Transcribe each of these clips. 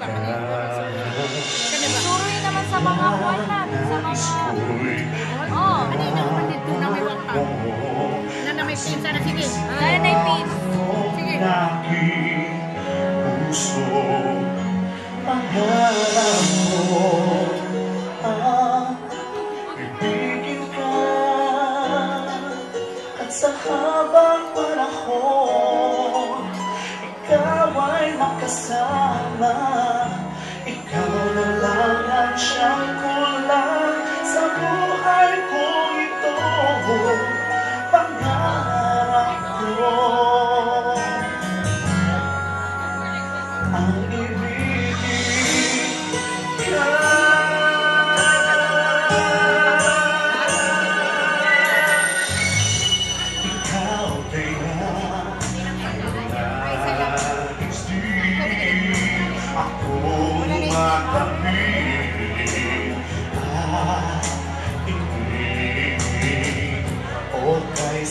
Isusunin niyo ba? Suroy naman sa mga walan, sa mga... Oh, kanina naman dito na may wangkang. Na na may pinsa na sige. Ay, nay pin. Sige. sunshine.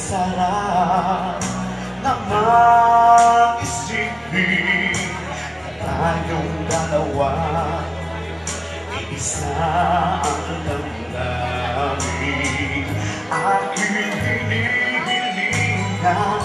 Sarap namang isipin tayong dalawa Iisa ang damdamin. Aking hinihiling na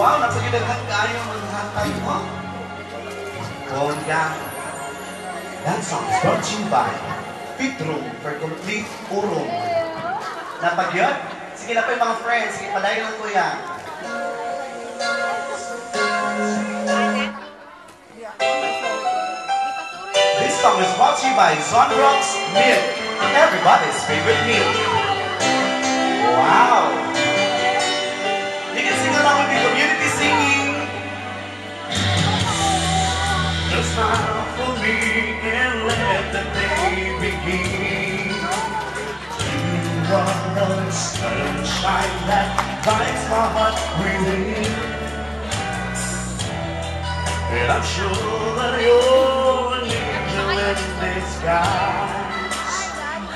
Wow, napagidaghan kayo ang hantay mo. Bongga. That song is brought to you by Pitro for complete urong. Napagyod? Sige na po yung mga friends. Sige, padayo lang kuya. This song is brought to you by Zonrock's Milk. Everybody's favorite meal. Wow! Smile for me and let the day begin. You are the sunshine that lights my heart within. And I'm sure that you're starry skies.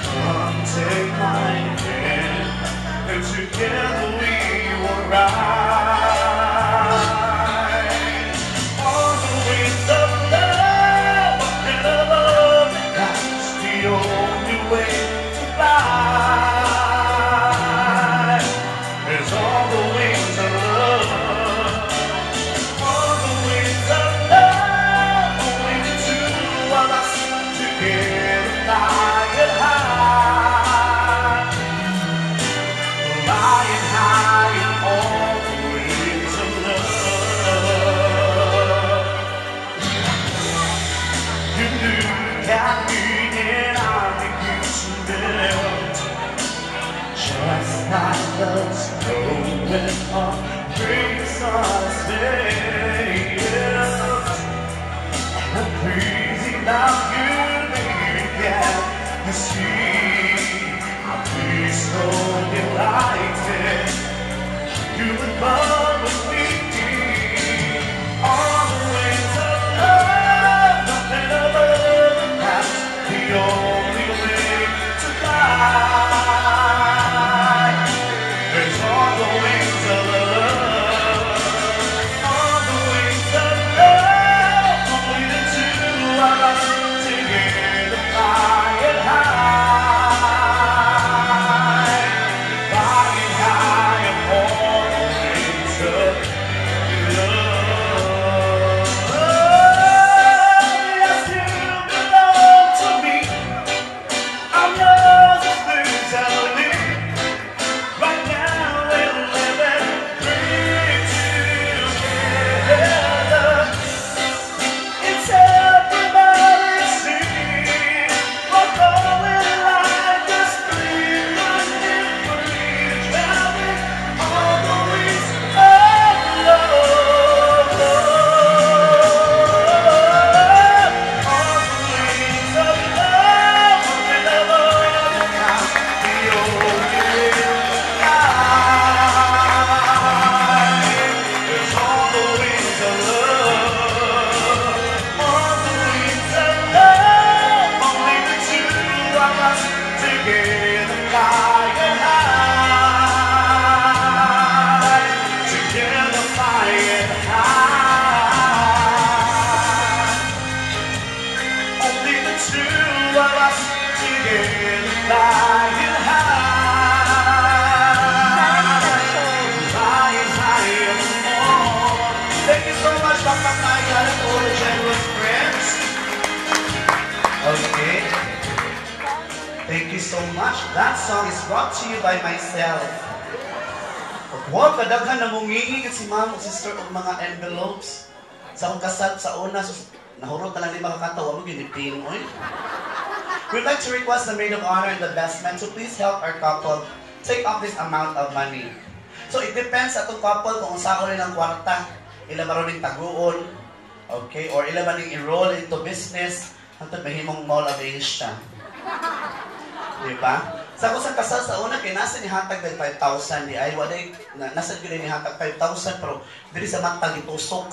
Come take my hand, and together much. That song is brought to you by myself. Wow, kadaghan na mungingi si ma'am o sister og mga envelopes. Sa akong kasal sa una, so, nahurot na lang di makakanta, wala mo ginipin, oy. We'd like to request the maid of honor and the best man to please help our couple take off this amount of money. So it depends sa itong couple kung saan rin ang kwarta. Ila ba rin taguon, okay, or ila ba rin enroll into business, hantod mahimong mall of Asia. Di ba? Sa ako sa kasal sa una, kay nasa ni hatag ng 5,000 di ay, wala na, nasa ni hatag 5,000 pero dili sa matang itusok.